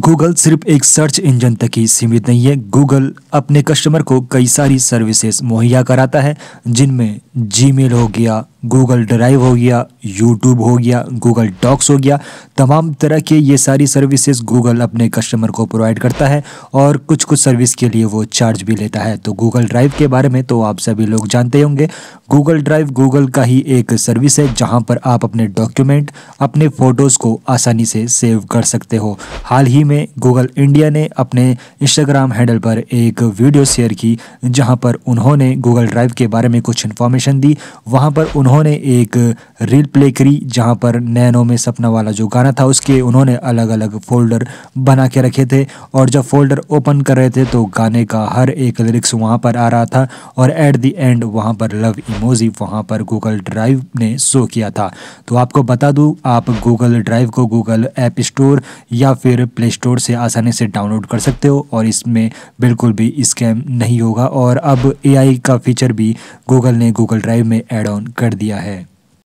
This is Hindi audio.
गूगल सिर्फ़ एक सर्च इंजन तक ही सीमित नहीं है। गूगल अपने कस्टमर को कई सारी सर्विसेज़ मुहैया कराता है, जिनमें जीमेल हो गया गूगल ड्राइव हो गया यूट्यूब हो गया गूगल डॉक्स हो गया। तमाम तरह के ये सारी सर्विसेज़ गूगल अपने कस्टमर को प्रोवाइड करता है और कुछ कुछ सर्विस के लिए वो चार्ज भी लेता है। तो गूगल ड्राइव के बारे में तो आप सभी लोग जानते होंगे। गूगल ड्राइव गूगल का ही एक सर्विस है जहाँ पर आप अपने डॉक्यूमेंट अपने फ़ोटोज़ को आसानी से सेव कर सकते हो। हाल ही में गूगल इंडिया ने अपने इंस्टाग्राम हैंडल पर एक वीडियो शेयर की जहाँ पर उन्होंने गूगल ड्राइव के बारे में कुछ इन्फॉर्मेशन दी। वहाँ पर उन्होंने उन्होंने एक रील प्ले करी जहाँ पर नैनो में सपना वाला जो गाना था उसके उन्होंने अलग अलग फोल्डर बना के रखे थे। और जब फोल्डर ओपन कर रहे थे तो गाने का हर एक लिरिक्स वहाँ पर आ रहा था और एट दी एंड वहाँ पर लव इमोजी वहाँ पर गूगल ड्राइव ने शो किया था। तो आपको बता दूँ, आप गूगल ड्राइव को गूगल ऐप स्टोर या फिर प्ले स्टोर से आसानी से डाउनलोड कर सकते हो और इसमें बिल्कुल भी स्कैम नहीं होगा। और अब एआई का फीचर भी गूगल ने गूगल ड्राइव में एड ऑन कर दिया है।